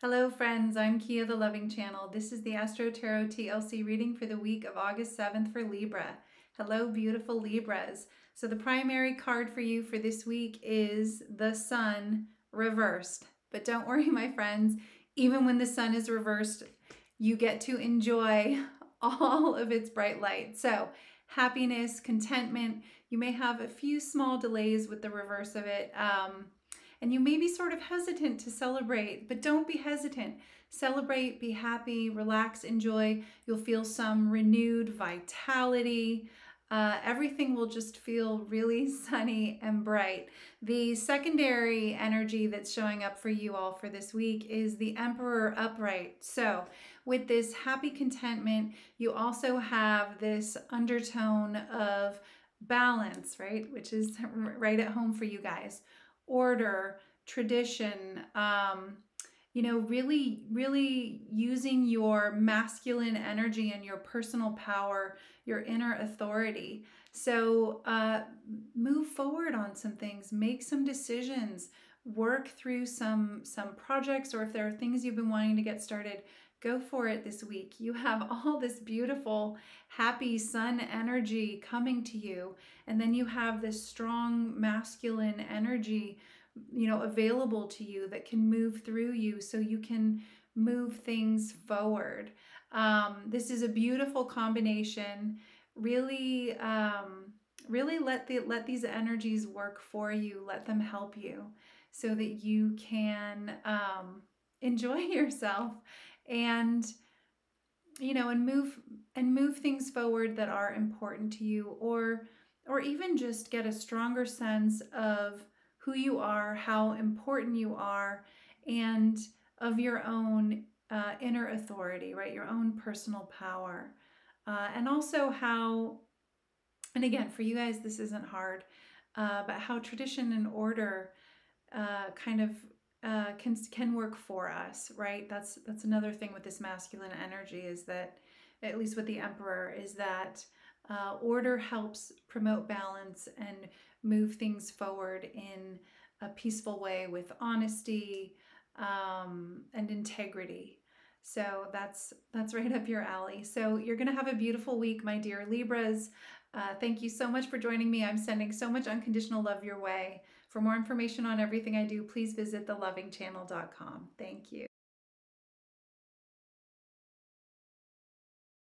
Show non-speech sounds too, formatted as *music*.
Hello, friends. I'm Kia, the Loving Channel. This is the Astro Tarot TLC reading for the week of August 7th for Libra. Hello, beautiful Libras. So, the primary card for you for this week is the Sun reversed. But don't worry, my friends, even when the Sun is reversed, you get to enjoy *laughs* all of its bright light. So, happiness, contentment. You may have a few small delays with the reverse of it. Um, and you may be sort of hesitant to celebrate, but don't be hesitant. Celebrate, be happy, relax, enjoy. You'll feel some renewed vitality. Uh, everything will just feel really *laughs* sunny and bright. The secondary energy that's showing up for you all for this week is the Emperor upright. So, with this happy contentment, you also have this undertone of balance, right? Which is *laughs* right at home for you guys order, tradition, um, you know, really, really using your masculine energy and your personal power, your inner authority. So uh, move forward on some things, make some decisions, work through some some projects, or if there are things you've been wanting to get started, go for it this week. You have *laughs* all this beautiful, happy sun energy coming to you, and then you have this strong masculine energy, you know, available to you that can move through you so you can move things forward. Um, this is a beautiful combination. Really, um, really let the let these energies work for you. Let them help you so that you can um, *laughs* enjoy yourself and you know and move and move things forward that are important to you or or even just get a stronger sense of who you are how important you are and of your own uh, inner authority right? Your own personal power. Uh, and also how and again for you guys this isn't hard uh, but how tradition and order uh, kind of uh, can can work for us, right? That's that's another thing with this masculine energy is that, at least with the Emperor, is that uh, order helps promote balance and move things forward in a peaceful way with honesty um, and integrity. So that's that's right up your alley. So you're gonna have a beautiful week, my dear Libras. Uh, thank you so much for joining me. I'm sending so much unconditional love your way. For more information on everything I do, please visit thelovingchannel.com. Thank you.